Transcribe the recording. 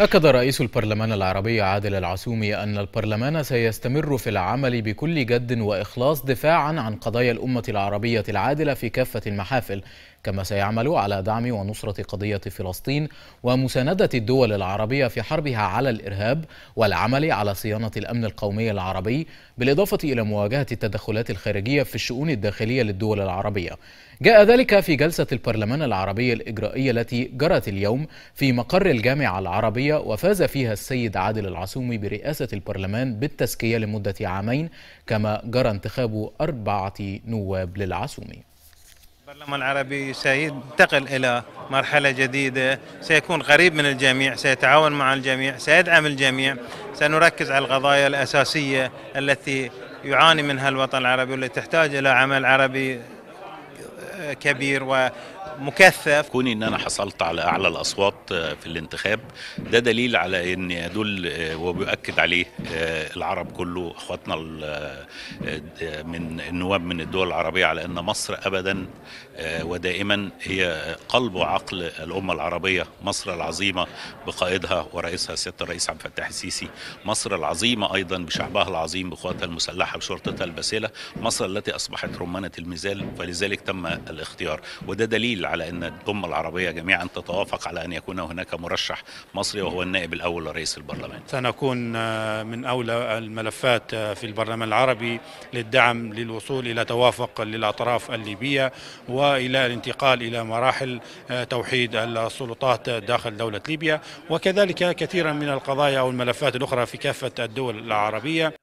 أكد رئيس البرلمان العربي عادل العسومي أن البرلمان سيستمر في العمل بكل جد وإخلاص دفاعا عن قضايا الأمة العربية العادلة في كافة المحافل كما سيعمل على دعم ونصرة قضية فلسطين ومساندة الدول العربية في حربها على الإرهاب والعمل على صيانة الأمن القومي العربي بالإضافة إلى مواجهة التدخلات الخارجية في الشؤون الداخلية للدول العربية. جاء ذلك في جلسة البرلمان العربي الإجرائية التي جرت اليوم في مقر الجامعة العربية وفاز فيها السيد عادل العسومي برئاسة البرلمان بالتزكية لمدة عامين كما جرى انتخاب أربعة نواب للعسومي البرلمان العربي سينتقل إلى مرحلة جديدة سيكون قريب من الجميع سيتعاون مع الجميع سيدعم الجميع. سنركز على القضايا الأساسية التي يعاني منها الوطن العربي والتي تحتاج إلى عمل عربي كبير ومكثف. كوني إن أنا حصلت على أعلى الأصوات في الانتخاب ده دليل على إن يدل وبيؤكد عليه العرب كله أخواتنا من النواب من الدول العربية على إن مصر ابدا ودائما هي قلب وعقل الأمة العربية. مصر العظيمة بقائدها ورئيسها سياده الرئيس عبد الفتاح السيسي. مصر العظيمة أيضا بشعبها العظيم بقواتها المسلحة بشرطتها الباسله مصر التي أصبحت رمانة الميزان فلذلك تم الاختيار. وده دليل على أن الأمة العربية جميعا تتوافق على أن يكون هناك مرشح مصري وهو النائب الأول لرئيس البرلمان. سنكون من أولى الملفات في البرلمان العربي للدعم للوصول إلى توافق للأطراف الليبية وإلى الانتقال إلى مراحل توحيد السلطات داخل دولة ليبيا وكذلك كثيرا من القضايا أو الملفات الأخرى في كافة الدول العربية.